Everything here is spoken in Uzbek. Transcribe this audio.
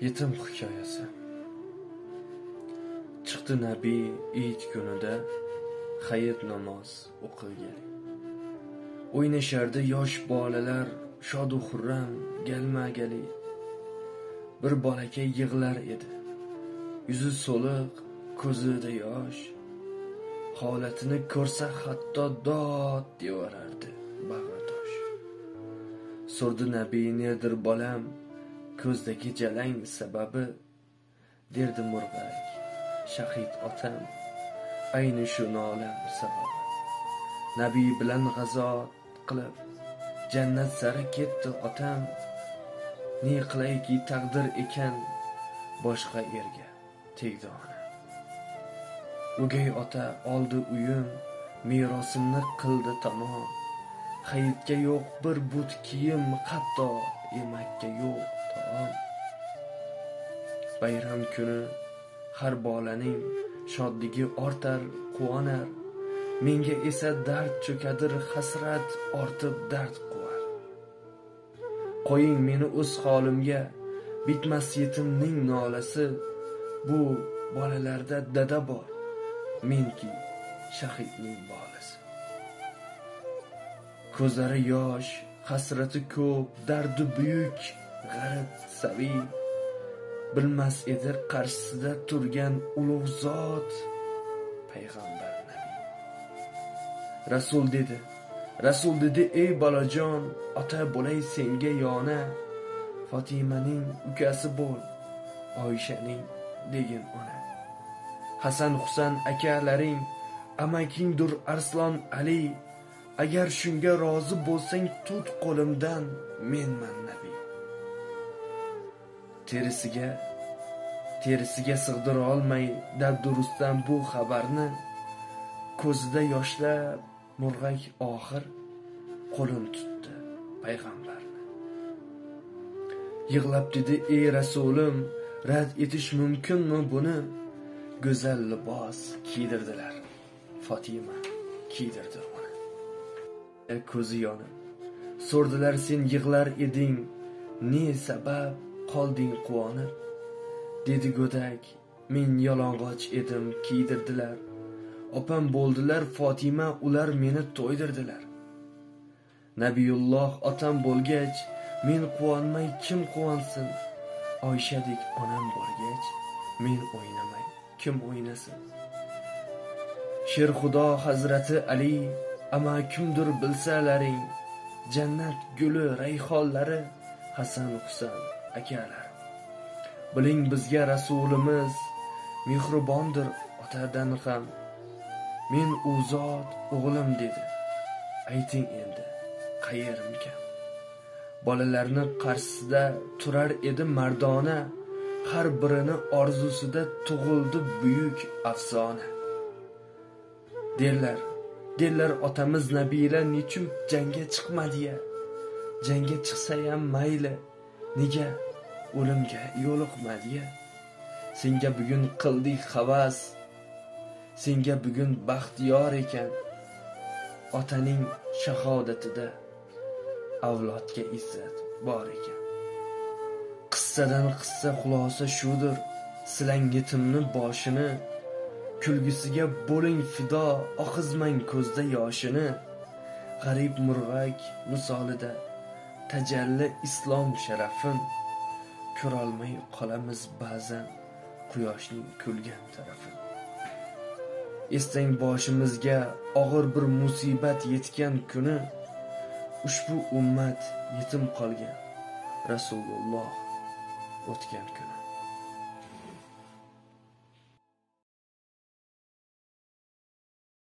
Yetim hikoyasi Chiqdi nabiy Eid kunida hayit namoz o'qilgan. O'ynashardi yosh bolalar shodu xurram galmagali. Bir bolakay yig'lar edi. Yuzi so'liq, ko'zida yosh. Holatini ko'rsa hatto dod devorardi bag'ri tosh. So'rdi nabiy nedir bolam? Ko'zdagi jalang sababi derdi murg'ak shahid otam ayni shu nolam sababi. Nabiy bilan g'azot qilib jannat sari ketdi otam. Ne qilayki taqdir ekan boshqa erga tegdi ona. O'gay ota oldi uyim merosimni qildi tamom. Hayitga yo'q bir but kiyim hatto yemakka yo'q. Bayram kuni har bolaning shodligi ortar quvonar. Menga esa dard cho'kadir hasrat ortib dard quvar. Qo'ying meni o'z holimga bitmas yetimning nolasi. Bu bolalarda dada bor menki shahidning bolasi. Ko'zlari yosh hasrati ko'p dardi buyuk. G'arib saviy bilmas edi qarshisida turgan ulug' zot payg'ambar nabiy. Rasul dedi rasul dedi ey bolajon ota bo'lay senga yona. Fotimaning ukasi bo'l oyshaning degin ona. Hasan husan akalaring amakingdur arslon ali. Agar shunga rozi bo'lsang tut qo'limdan menman nabiy. Terisiga terisiga sig'dira olmay dabdurustdan bu xabarni ko'zida yoshlab murg'ak oxir qo'lini tutdi payg'ambarni. Yig'lab dedi ey rasulim rad etish mumkinmi buni? Go'zal libos kiydirdilar. Fotima kiydirdi uni. Ko'zi yonib so'rdilar sen yig'lar eding. Ne sabab qolding quvonib. Dedi go'dak men yalang'och edim kiydirdilar. Opam bo'ldilar fotima ular meni to'ydirdilar. Nabiyulloh otam bo'lgach men quvonmay kim quvonsin? Oyshadek onam borgach men o'ynamay kim o'ynasin? Sher xudo hazrati ali ama kimdir bilsalaring jannat guli rayhonlari hasan husan akalar biling bizga rasulimiz mehribondir otadan ham men u zot o'g'lim dedi. Ayting endi qayerimkan bolalarni qarshisida turar edi mardona har birini orzusida tug'ildi buyuk afsona. Derlar derlar otamiz nabiylar nechuk jangga chiqmadi-ya? Jangga chiqsayam mayli nega? O'limga yo'liqmadi-ya senga bugun qildik havas. Senga bugun baxtiyor ekan. Otaning shahodatida avlodga izzat bor ekan. Qissadan qissa xulosa shudir. Silang yetimni boshini kulgisiga bo'ling fido oqizmang ko'zda yoshini. G'arib murg'ak misolida tajalli islom sharafin. Ko'rolmay qolamiz ba'zan quyoshning kulgan tarafini eslang boshimizga og'ir bir musibat yetgan kuni ushbu ummat yetim qolgan rasululloh o'tgan kuni.